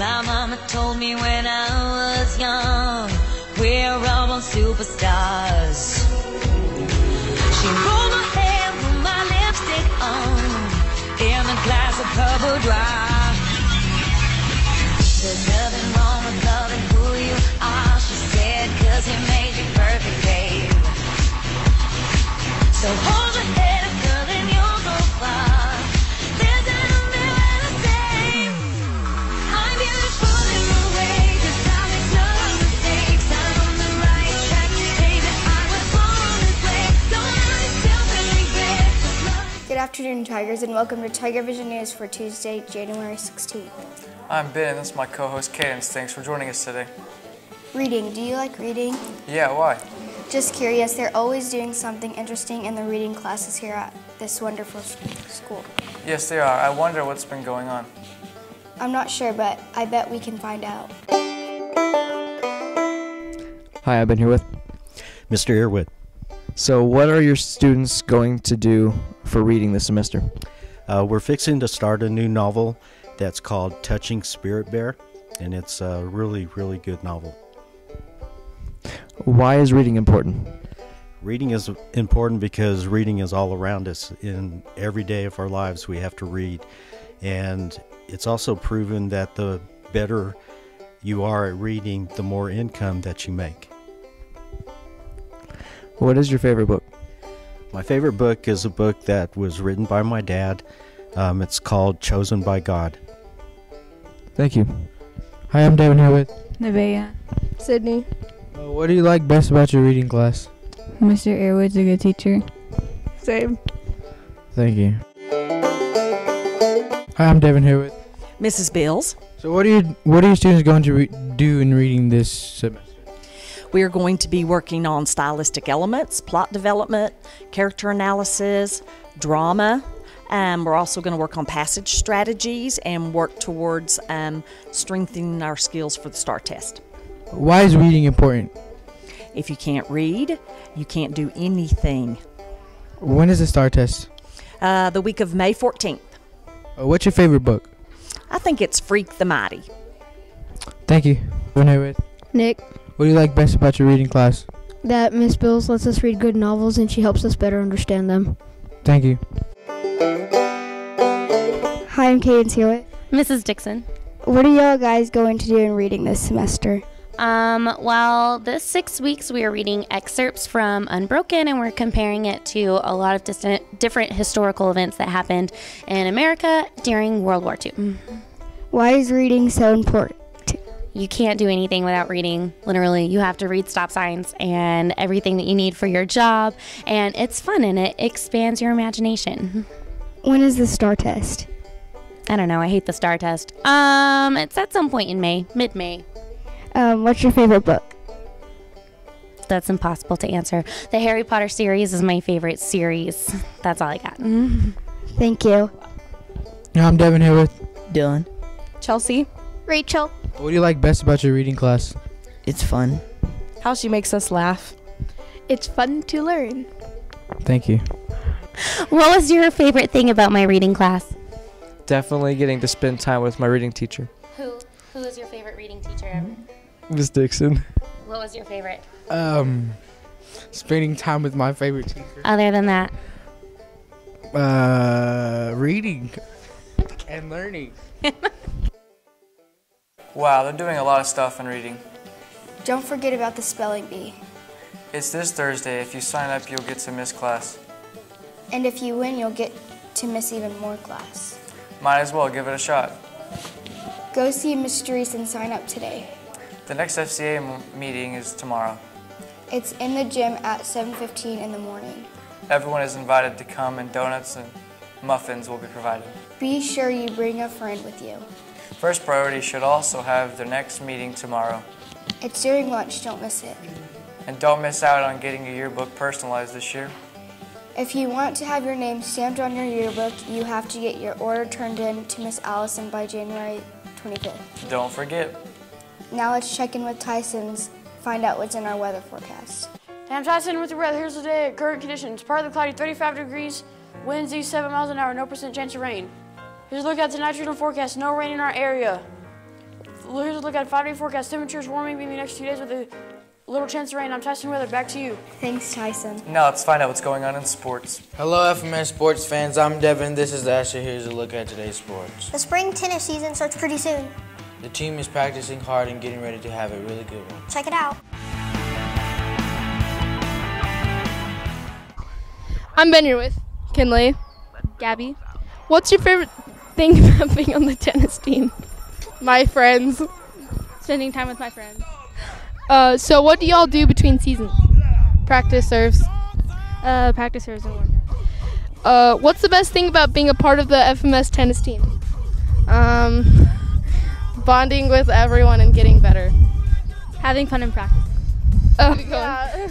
My mama told me when I was young, we're all on superstars. She rolled my hair with my lipstick on, in a glass of purple dry. There's nothing wrong with loving who you are, she said, cause he made you perfect, babe. So afternoon, Tigers, and welcome to Tiger Vision News for Tuesday, January 16th. I'm Ben, this is my co-host Cadence. Thanks for joining us today. Reading. Do you like reading? Yeah, why? Just curious, they're always doing something interesting in the reading classes here at this wonderful school. Yes, they are. I wonder what's been going on. I'm not sure, but I bet we can find out. Hi, I've been here with. Mr. Earwood. So, what are your students going to do for reading this semester? Uh, we're fixing to start a new novel that's called Touching Spirit Bear, and it's a really, really good novel. Why is reading important? Reading is important because reading is all around us. In every day of our lives, we have to read. And it's also proven that the better you are at reading, the more income that you make. What is your favorite book? My favorite book is a book that was written by my dad. Um, it's called Chosen by God. Thank you. Hi, I'm Devin here with. Nevaeh. Sydney. Uh, what do you like best about your reading class? Mr. Earwood's a good teacher. Same. Thank you. Hi, I'm Devin here with. Mrs. Bills. So, what are you what are your students going to re- do in reading this semester? We are going to be working on stylistic elements, plot development, character analysis, drama. Um, we're also going to work on passage strategies and work towards um, strengthening our skills for the STAR test. Why is reading important? If you can't read, you can't do anything. When is the STAR test? Uh, the week of May 14th. Uh, what's your favorite book? I think it's Freak the Mighty. Thank you. I'm with. Nick. What do you like best about your reading class? That Miss Bills lets us read good novels and she helps us better understand them. Thank you. Hi, I'm Cadence here with. Mrs. Dixon. What are y'all guys going to do in reading this semester? Um, well, this six weeks we are reading excerpts from Unbroken and we're comparing it to a lot of distant, different historical events that happened in America during World War II. Why is reading so important? You can't do anything without reading. Literally, you have to read stop signs and everything that you need for your job. And it's fun and it expands your imagination. When is the STAR test? I don't know. I hate the STAR test. Um, it's at some point in May, mid May. Um, what's your favorite book? That's impossible to answer. The Harry Potter series is my favorite series. That's all I got. Thank you. I'm Devin here with. Dylan. Chelsea. Rachel. What do you like best about your reading class? It's fun. How she makes us laugh. It's fun to learn. Thank you. What was your favorite thing about my reading class? Definitely getting to spend time with my reading teacher, Who Who was your favorite reading teacher ever? Miss Dixon. What was your favorite? Um, spending time with my favorite teacher. Other than that, Uh, reading and learning. Wow, they're doing a lot of stuff in reading. Don't forget about the spelling bee. It's this Thursday. If you sign up, you'll get to miss class. And if you win, you'll get to miss even more class. Might as well give it a shot. Go see Miss Drees and sign up today. The next FCA meeting is tomorrow. It's in the gym at 7:15 in the morning. Everyone is invited to come, and donuts and muffins will be provided. Be sure you bring a friend with you. First priority should also have their next meeting tomorrow. It's during lunch, don't miss it. And don't miss out on getting your yearbook personalized this year. If you want to have your name stamped on your yearbook, you have to get your order turned in to Miss Allison by January 25th. Don't forget. Now let's check in with Tyson's, find out what's in our weather forecast. I'm Tyson with the weather. Here's the day. Current conditions. Partly cloudy, 35 degrees. Winds east 7 miles an hour, no percent chance of rain. Here's a look at the nitrogen forecast. No rain in our area. here's a look at five day forecast. Temperatures warming the next two days with a little chance of rain. I'm Tyson Weather. Back to you. Thanks, Tyson. Now let's find out what's going on in sports. Hello, FMS sports fans. I'm Devin. This is Asher. Here's a look at today's sports. The spring tennis season starts pretty soon. The team is practicing hard and getting ready to have a really good one. Check it out. I'm Ben here with Kinley. Gabby. What's your favorite thing about being on the tennis team? My friends. Spending time with my friends. Uh, so what do y'all do between seasons? Practice serves. Uh, practice serves and workout. Uh, what's the best thing about being a part of the FMS tennis team? Um, bonding with everyone and getting better. Having fun in practice. Uh,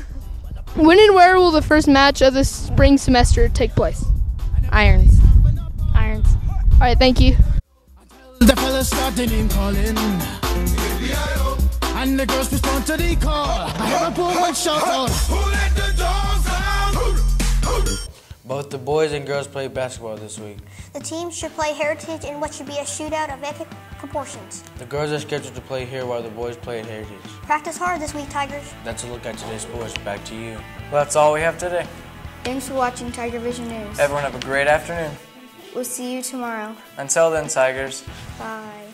when and where will the first match of the spring semester take place? Irons. All right, thank you. The fellas started in calling. And the girls respond to the call. I hear a poor one shout out. Who let the dogs out? Both the boys and girls play basketball this week. The teams should play Heritage in what should be a shootout of epic proportions. The girls are scheduled to play here while the boys play at Heritage. Practice hard this week, Tigers. That's a look at today's sports. Back to you. Well, that's all we have today. Thanks for watching Tiger Vision News. Everyone have a great afternoon. We'll see you tomorrow. Until then, Tigers. Bye.